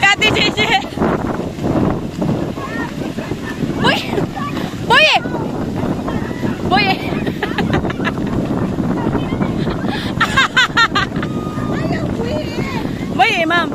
啊！姐姐，喂，喂，喂，妈。